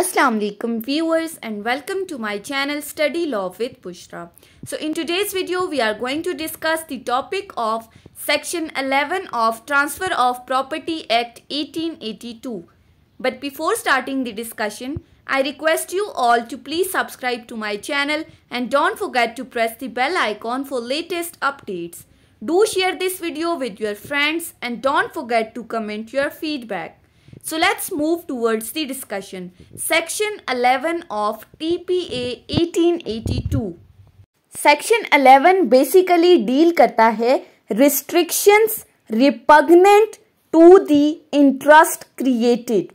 Assalamu alaikum viewers and welcome to my channel Study Law with Bushra. So in today's video we are going to discuss the topic of section 11 of Transfer of Property Act 1882. But before starting the discussion, I request you all to please subscribe to my channel and don't forget to press the bell icon for latest updates. Do share this video with your friends and don't forget to comment your feedback. So let's move towards the discussion. Section 11 of TPA 1882. Section 11 basically deal करता है restrictions repugnant to the interest created.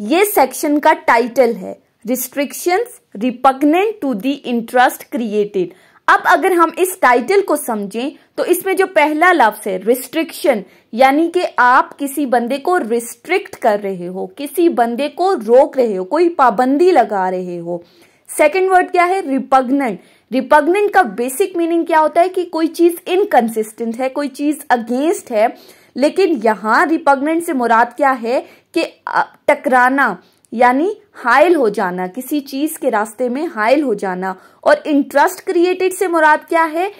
ये section का title है restrictions repugnant to the interest created अब अगर हम इस title को समझें तो इसमें जो पहला लफ्ज है रिस्ट्रिक्शन यानी कि आप किसी बंदे को रिस्ट्रिक्ट कर रहे हो, किसी बंदे को रोक रहे हो, कोई पाबंदी लगा रहे हो। सेकेंड वर्ड क्या है? रिपग्नेंट रिपग्नेंट का बेसिक मीनिंग क्या होता है कि कोई चीज़ इनकंसिस्टेंट है, कोई चीज़ अगेंस्ट है, लेकिन यहाँ रिपग्नेंट से मुराद क्या है कि टकराना यानी हाइल हो जाना, किसी चीज़ के रास्ते में हाइल हो जाना। और इंटरेस्ट क्रिएटेड से मुराद क्या है?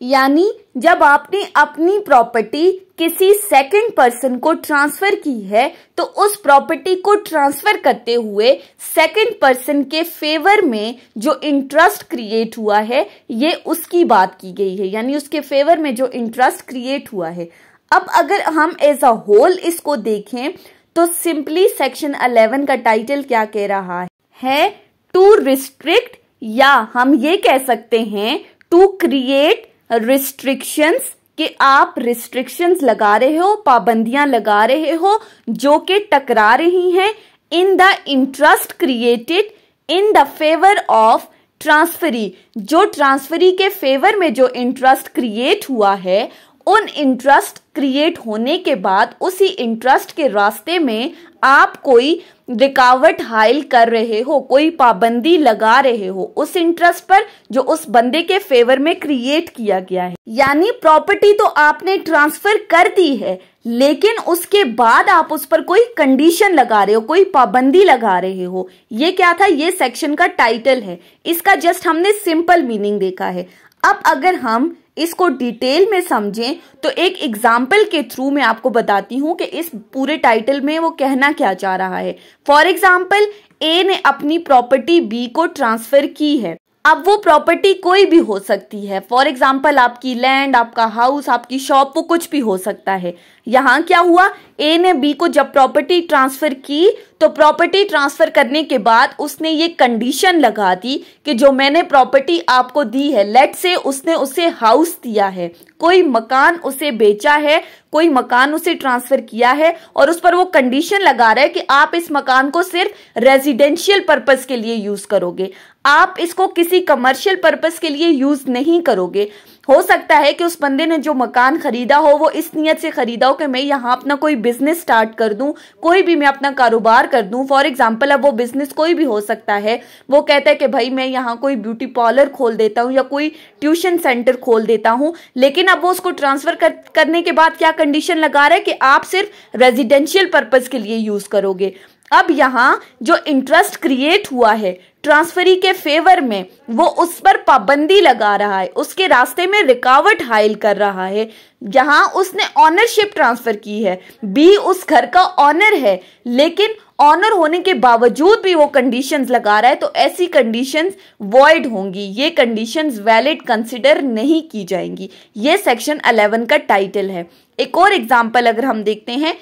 यानी जब आपने अपनी प्रॉपर्टी किसी सेकंड पर्सन को ट्रांसफ़र की है तो उस प्रॉपर्टी को ट्रांसफ़र करते हुए सेकंड पर्सन के फेवर में जो इंटरेस्ट क्रिएट हुआ है, ये उसकी बात की गई है। यानी उसके फेवर में जो इंटरेस्ट क्रिएट हुआ है। अब अगर हम एज अ होल इसको देखें तो सिंपली सेक्शन 11 का टाइटल क्या कह रहा है? है, टू रिस्ट्रिक्ट या हम ये कह सकते हैं, टू क्रिएट रिस्ट्रिक्शंस कि आप रिस्ट्रिक्शंस लगा रहे हो, पाबंदियाँ लगा रहे हो, जो कि टकरा रही हैं, in the interest created, in the favour of transferee जो ट्रांसफरी के फेवर में जो इंटरेस्ट क्रिएट हुआ है उन इंटरेस्ट क्रिएट होने के बाद उसी इंटरेस्ट के रास्ते में आप कोई रिकावट हाइल कर रहे हो, कोई पाबंदी लगा रहे हो, उस इंटरेस्ट पर जो उस बंदे के फेवर में क्रिएट किया गया है। यानी प्रॉपर्टी तो आपने ट्रांसफ़र कर दी है, लेकिन उसके बाद आप उस पर कोई कंडीशन लगा रहे हो, कोई पाबंदी लगा रहे हो। ये क्या था? ये सेक्शन का टाइटल है। इसका जस्ट हमने सिंपल मीनिंग देखा है। अब अगर हम इसको डिटेल में समझें तो एक एग्ज़ाम्पल के थ्रू मैं आपको बताती हूँ कि इस पूरे टाइटल में वो कहना क्या चाह रहा है। फॉर एग्ज़ाम्पल ए ने अपनी प्रॉपर्टी बी को ट्रांसफ़र की है। अब वो प्रॉपर्टी कोई भी हो सकती है। फॉर एग्ज़ाम्पल आपकी लैंड आपका हाउस आपकी शॉप वो कुछ भी हो सकता है। यहाँ क्या हुआ? ए ने बी को जब प्रॉपर्टी ट्रांसफ़र की तो प्रॉपर्टी ट्रांसफ़र करने के बाद उसने ये कंडीशन लगा दी कि जो मैंने प्रॉपर्टी आपको दी है लेट से उसने उसे हाउस दिया है। कोई मकान उसे बेचा है, कोई मकान उसे ट्रांसफ़र किया है और उस पर वो कंडीशन लगा रहा है कि आप इस मकान को सिर्फ़ रेजिडेंशियल पर्पज के लिए यूज़ करोगे। आप इसको किसी कमर्शियल पर्पज के लिए यूज़ नहीं करोगे। हो सकता है कि उस बंदे ने जो मकान खरीदा हो वो इस नियत से खरीदा हो कि मैं यहाँ अपना कोई बिज़नेस स्टार्ट कर दूँ कोई भी मैं अपना कारोबार कर दूँ। फॉर एग्जांपल अब वो बिज़नेस कोई भी हो सकता है। वो कहता है कि भाई मैं यहाँ कोई ब्यूटी पार्लर खोल देता हूँ या कोई ट्यूशन सेंटर खोल देता हूँ। लेकिन अब वो उसको ट्रांसफ़र कर, करने के बाद क्या कंडीशन लगा रहा है कि आप सिर्फ़ रेजिडेंशियल पर्पज के लिए यूज़ करोगे? अब यहाँ जो इंटरेस्ट क्रिएट हुआ है ट्रांसफरी के फेवर में, वो उस पर पाबंदी लगा रहा है, उसके रास्ते में रिकावट हाइल कर रहा है यहाँ उसने ऑनरशिप ट्रांसफ़र की है। बी उस घर का ऑनर है, लेकिन ऑनर होने के बावजूद भी वो कंडीशंस लगा रहा है तो ऐसी कंडीशंस वॉइड होंगी, ये कंडीशंस वैलिड कंसिडर नहीं की जाएँगी। ये सेक्शन 11 का टाइटल है। एक और एग्ज़ाम्पल अगर हम देखते हैं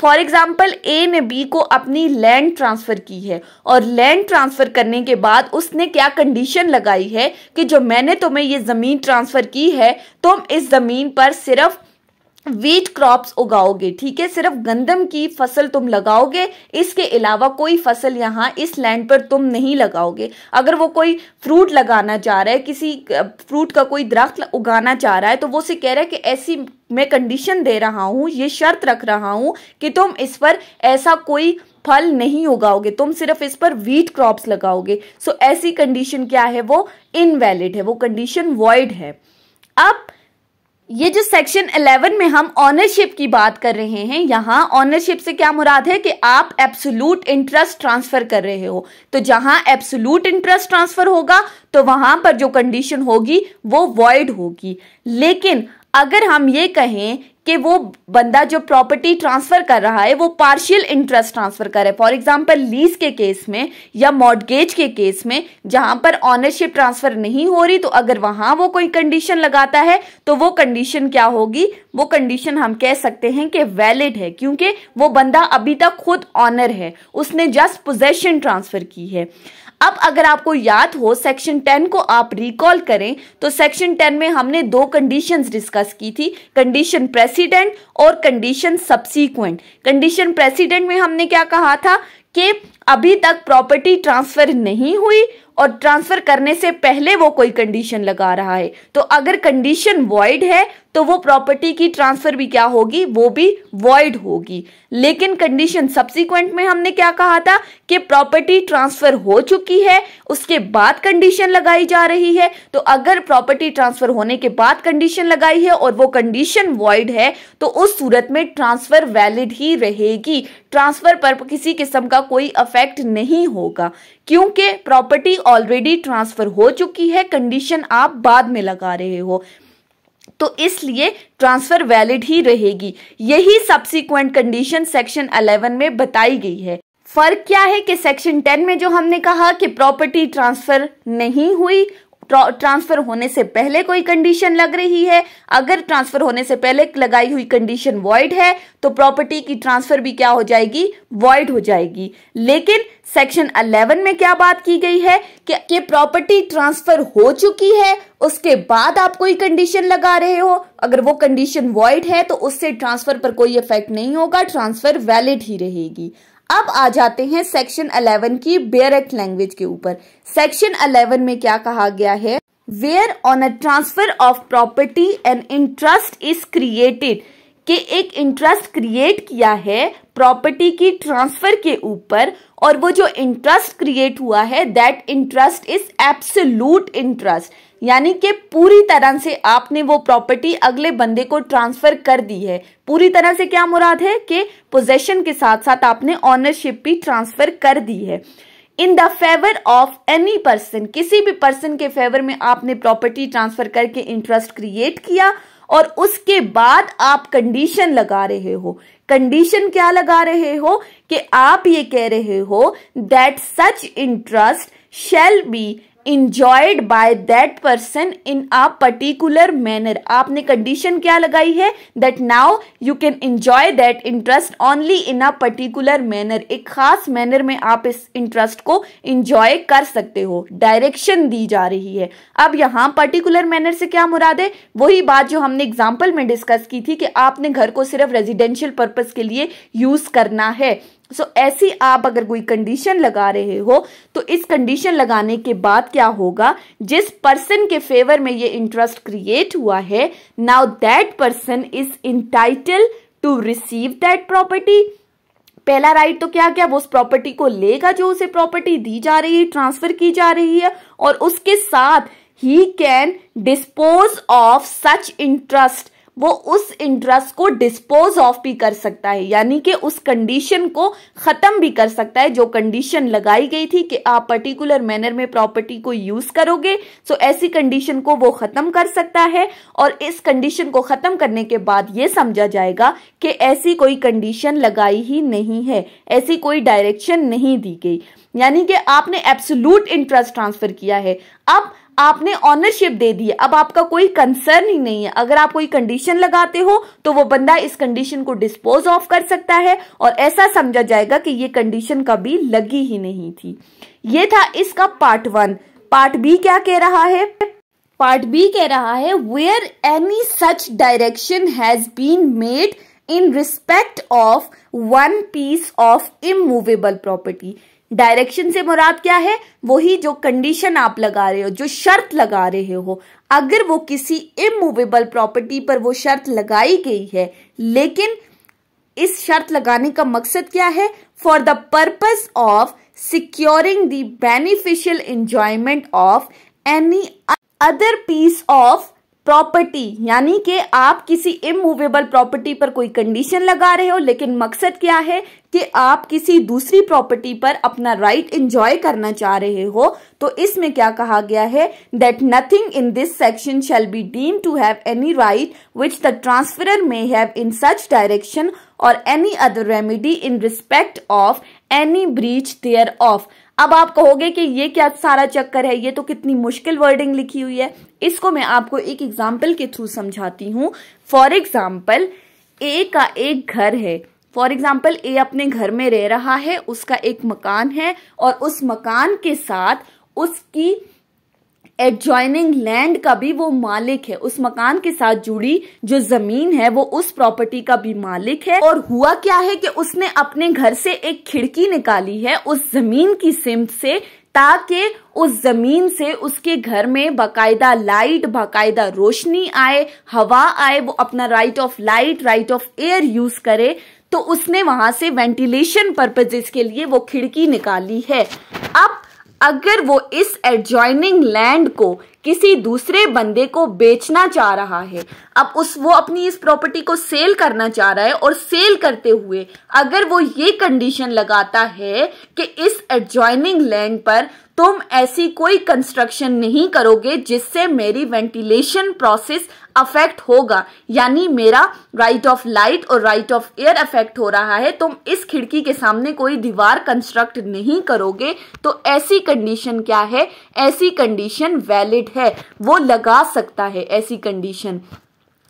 फॉर एग्ज़ाम्पल ए ने बी को अपनी लैंड ट्रांसफ़र की है और लैंड ट्रांसफ़र करने के बाद उसने क्या कंडीशन लगाई है कि जो मैंने तुम्हें ये ज़मीन ट्रांसफ़र की है, तुम इस ज़मीन पर सिर्फ़ वीट क्रॉप्स उगाओगे, ठीक है? सिर्फ़ गंदम की फ़सल तुम लगाओगे, इसके अलावा कोई फ़सल यहाँ इस लैंड पर तुम नहीं लगाओगे। अगर वो कोई फ्रूट लगाना चाह रहा है, किसी फ्रूट का कोई दरख्त उगाना चाह रहा है तो वो उसे कह रहा है कि ऐसी मैं कंडीशन दे रहा हूँ, ये शर्त रख रहा हूँ कि तुम इस पर ऐसा कोई फल नहीं उगाओगे। तुम सिर्फ़ इस पर वीट क्रॉप्स लगाओगे। सो ऐसी कंडीशन क्या है? वो इनवैलिड है, वो कंडीशन वॉइड है। अब ये जो सेक्शन 11 में हम ऑनरशिप की बात कर रहे हैं, यहाँ ऑनरशिप से क्या मुराद है कि आप एब्सोलूट इंटरेस्ट ट्रांसफ़र कर रहे हो। तो जहाँ एब्सोलूट इंटरेस्ट ट्रांसफ़र होगा तो वहाँ पर जो कंडीशन होगी, वो वॉइड होगी। लेकिन अगर हम ये कहें कि वो बंदा जो प्रॉपर्टी ट्रांसफ़र कर रहा है, वो पार्शियल इंटरेस्ट ट्रांसफ़र कर रहा है। फॉर एग्जांपल लीज के केस में या मॉडगेज के केस में जहाँ पर ऑनरशिप ट्रांसफ़र नहीं हो रही तो अगर वहाँ वो कोई कंडीशन लगाता है तो वो कंडीशन क्या होगी? वो कंडीशन हम कह सकते हैं कि वैलिड है, क्योंकि वो बंदा अभी तक खुद ऑनर है। उसने जस्ट पोजेशन ट्रांसफ़र की है। अब अगर आपको याद हो सेक्शन टेन को आप रिकॉल करें तो सेक्शन टेन में हमने दो कंडीशंस डिस्कस की थी। कंडीशन प्रेसिडेंट और कंडीशन सब्सिक्वेंट कंडीशन प्रेसिडेंट में हमने क्या कहा था कि अभी तक प्रॉपर्टी ट्रांसफ़र नहीं हुई और ट्रांसफ़र करने से पहले वो कोई कंडीशन लगा रहा है। तो अगर कंडीशन वॉइड है तो वो प्रॉपर्टी की ट्रांसफ़र भी क्या होगी? वो भी वॉइड होगी। लेकिन कंडीशन सब्सिक्वेंट में हमने क्या कहा था कि प्रॉपर्टी ट्रांसफ़र हो चुकी है, उसके बाद कंडीशन लगाई जा रही है। तो अगर प्रॉपर्टी ट्रांसफ़र होने के बाद कंडीशन लगाई है और वो कंडीशन वॉइड है तो उस सूरत में ट्रांसफ़र वैलिड ही रहेगी। ट्रांसफ़र पर किसी किस्म का कोई अफेक्ट नहीं होगा, क्योंकि प्रॉपर्टी ऑलरेडी ट्रांसफ़र हो चुकी है कंडीशन आप बाद में लगा रहे हो। तो इसलिए ट्रांसफ़र वैलिड ही रहेगी। यही सब्सिक्वेंट कंडीशन सेक्शन 11 में बताई गई है। फ़र्क क्या है कि सेक्शन 10 में जो हमने कहा कि प्रॉपर्टी ट्रांसफ़र नहीं हुई ट्रांसफ़र होने से पहले कोई कंडीशन लग रही है? अगर ट्रांसफ़र होने से पहले लगाई हुई कंडीशन वॉइड है तो प्रॉपर्टी की ट्रांसफ़र भी क्या हो जाएगी? वॉइड हो जाएगी। लेकिन सेक्शन 11 में क्या बात की गई है? कि, कि प्रॉपर्टी ट्रांसफ़र हो चुकी है उसके बाद आप कोई कंडीशन लगा रहे हो। अगर वो कंडीशन वॉइड है तो उससे ट्रांसफ़र पर कोई इफ़ेक्ट नहीं होगा ट्रांसफ़र वैलिड ही रहेगी। अब आ जाते हैं सेक्शन 11 की बेयर एक्ट लैंग्वेज के ऊपर। सेक्शन 11 में क्या कहा गया है? Where on a transfer of property and interest is created कि एक इंटरेस्ट क्रिएट किया है प्रॉपर्टी की ट्रांसफ़र के ऊपर और वो जो इंटरेस्ट क्रिएट हुआ है that interest is absolute interest यानी कि पूरी तरह से आपने वो प्रॉपर्टी अगले बंदे को ट्रांसफ़र कर दी है। पूरी तरह से क्या मुराद है कि पोजेशन के साथ साथ आपने ऑनरशिप भी ट्रांसफ़र कर दी है। In the favour of any person किसी भी पर्सन के फेवर में आपने प्रॉपर्टी ट्रांसफ़र करके इंटरेस्ट क्रिएट किया और उसके बाद आप कंडीशन लगा रहे हो। कंडीशन क्या लगा रहे हो? कि आप ये कह रहे हो that such interest shall be enjoyed by that person in a particular manner आपने कंडीशन क्या लगाई है? That now you can enjoy that interest only in a particular manner एक खास मैनर में आप इस इंटरेस्ट को इंजॉय कर सकते हो। डायरेक्शन दी जा रही है। अब यहाँ पर्टिकुलर मैनर से क्या मुराद है? वही बात जो हमने एग्ज़ाम्पल में डिस्कस की थी कि आपने घर को सिर्फ़ रेजिडेंशियल पर्पज के लिए यूज़ करना है। सो so, ऐसी आप अगर कोई कंडीशन लगा रहे हो तो इस कंडीशन लगाने के बाद क्या होगा? जिस पर्सन के फेवर में ये इंटरेस्ट क्रिएट हुआ है now that person is entitled to receive that property पहला राइट तो क्या क्या वो उस प्रॉपर्टी को लेगा जो उसे प्रॉपर्टी दी जा रही है ट्रांसफ़र की जा रही है और उसके साथ ही can dispose of such interest वो उस इंटरेस्ट को डिस्पोज ऑफ़ भी कर सकता है, यानी कि उस कंडीशन को खत्म भी कर सकता है, जो कंडीशन लगाई गई थी कि आप पर्टिकुलर मैनर में प्रॉपर्टी को यूज़ करोगे सो ऐसी कंडीशन को वो खत्म कर सकता है, और इस कंडीशन को खत्म करने के बाद ये समझा जाएगा कि ऐसी कोई कंडीशन लगाई ही नहीं है, ऐसी कोई डायरेक्शन नहीं दी गई। यानी कि आपने एब्सोलूट इंटरेस्ट ट्रांसफ़र किया है। अब आपने ऑनरशिप दे दी है। अब आपका कोई कंसर्न ही नहीं है। अगर आप कोई कंडीशन लगाते हो तो वो बंदा इस कंडीशन को डिस्पोज ऑफ़ कर सकता है और ऐसा समझा जाएगा कि ये कंडीशन कभी लगी ही नहीं थी। ये था इसका पार्ट वन पार्ट बी क्या कह रहा है? पार्ट बी कह रहा है where any such direction has been made in respect of one piece of immovable property direction से मुराद क्या है? वही जो कंडीशन आप लगा रहे हो, जो शर्त लगा रहे हो। अगर वो किसी इमूवेबल प्रॉपर्टी पर वो शर्त लगाई गई है, लेकिन इस शर्त लगाने का मकसद क्या है? For the purpose of securing the beneficial enjoyment of any other piece of property, यानी कि आप किसी इमूवेबल प्रॉपर्टी पर कोई कंडीशन लगा रहे हो, लेकिन मकसद क्या है कि आप किसी दूसरी प्रॉपर्टी पर अपना राइट right इंजॉय करना चाह रहे हो तो इसमें क्या कहा गया है? That nothing in this section shall be deem to have any right which the transfer may have in such direction और any other remedy in respect of any breach thereof अब आप कहोगे कि ये क्या सारा चक्कर है? ये तो कितनी मुश्किल वर्डिंग लिखी हुई है। इसको मैं आपको एक एग्ज़ाम्पल के थ्रू समझाती हूँ। फॉर एग्ज़ाम्पल ए का एक घर है। फॉर एग्ज़ाम्पल ए अपने घर में रह रहा है, उसका एक मकान है और उस मकान के साथ उसकी एडजॉइनिंग लैंड का भी वो मालिक है। उस मकान के साथ जुड़ी जो ज़मीन है, वो उस प्रॉपर्टी का भी मालिक है। और हुआ क्या है कि उसने अपने घर से एक खिड़की निकाली है उस ज़मीन की सिमत से, ताकि उस ज़मीन से उसके घर में बाकायदा लाइट बाकायदा रोशनी आए, हवा आए, वो अपना right of light right of air use करे। तो उसने वहाँ से वेंटिलेशन पर्पजेस के लिए वो खिड़की निकाली है। अब अगर वो इस एडजॉइनिंग लैंड को किसी दूसरे बंदे को बेचना चाह रहा है, अब उस वो अपनी इस प्रॉपर्टी को सेल करना चाह रहा है और सेल करते हुए अगर वो ये कंडीशन लगाता है कि इस एडजॉइनिंग लैंड पर तुम ऐसी कोई कंस्ट्रक्शन नहीं करोगे जिससे मेरी वेंटिलेशन प्रोसेस अफेक्ट होगा। यानी मेरा राइट ऑफ़ लाइट और राइट ऑफ़ एयर अफेक्ट हो रहा है। तुम इस खिड़की के सामने कोई दीवार कंस्ट्रक्ट नहीं करोगे। तो ऐसी कंडीशन क्या है? ऐसी कंडीशन वैलिड है। वो लगा सकता है ऐसी कंडीशन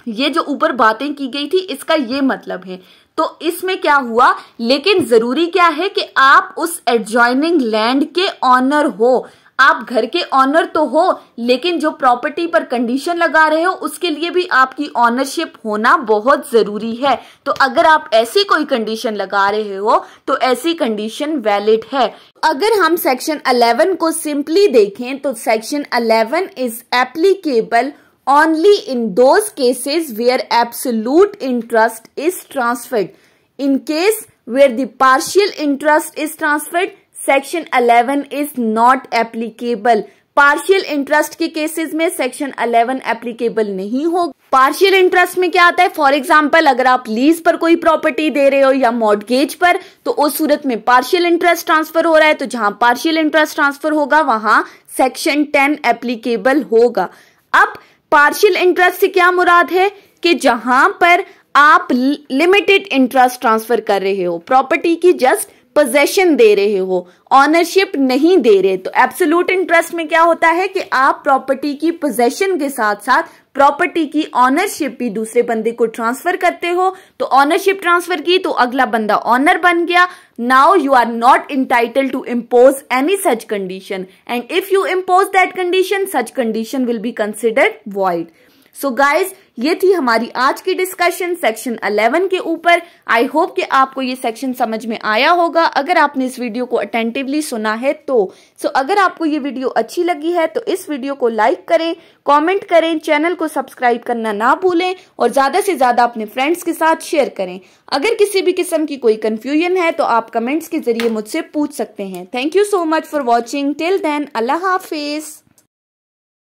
ये जो ऊपर बातें की गई थी, इसका ये मतलब है। तो इसमें क्या हुआ? लेकिन ज़रूरी क्या है कि आप उस एडजॉइनिंग लैंड के ऑनर हो। आप घर के ऑनर तो हो, लेकिन जो प्रॉपर्टी पर कंडीशन लगा रहे हो, उसके लिए भी आपकी ऑनरशिप होना बहुत ज़रूरी है। तो अगर आप ऐसी कोई कंडीशन लगा रहे हो तो ऐसी कंडीशन वैलिड है। अगर हम सेक्शन 11 को सिंपली देखें तो section 11 is applicable only in those cases where absolute interest is transferred. In case where the partial interest is transferred, section 11 is not applicable partial interest के केसेस में section 11 applicable नहीं हो। Partial interest में क्या आता है? For example अगर आप लीज पर कोई प्रॉपर्टी दे रहे हो या मॉडगेज पर तो उस सूरत में पार्शियल इंटरेस्ट ट्रांसफ़र हो रहा है तो जहाँ पार्शियल इंटरेस्ट ट्रांसफ़र होगा वहाँ सेक्शन 10 एप्लीकेबल होगा। अब पार्शियल इंटरेस्ट से क्या मुराद है? कि जहाँ पर आप लिमिटेड इंटरेस्ट ट्रांसफ़र कर रहे हो प्रॉपर्टी की जस्ट पोजेशन दे रहे हो ऑनरशिप नहीं दे रहे तो एब्सोलूट इंटरेस्ट में क्या होता है कि आप प्रॉपर्टी की पोजेशन के साथ साथ प्रॉपर्टी की ऑनरशिप भी दूसरे बंदे को ट्रांसफ़र करते हो तो ऑनरशिप ट्रांसफ़र की तो अगला बंदा ऑनर बन गया Now you are not entitled to impose any such condition and if you impose that condition, such condition will be considered void. So so guys ये थी हमारी आज की डिस्कशन सेक्शन 11 के ऊपर। आई होप कि आपको ये सेक्शन समझ में आया होगा। अगर आपने इस वीडियो को अटेंटिवली सुना है तो। सो so अगर आपको ये वीडियो अच्छी लगी है तो इस वीडियो को लाइक करें कमेंट करें चैनल को सब्सक्राइब करना ना भूलें, और ज़्यादा से ज़्यादा अपने फ्रेंड्स के साथ शेयर करें। अगर किसी भी किस्म की कोई कंफ्यूजन है तो आप कमेंट्स के ज़रिए मुझसे पूछ सकते हैं। Thank you so much for watching till then Allah Hafiz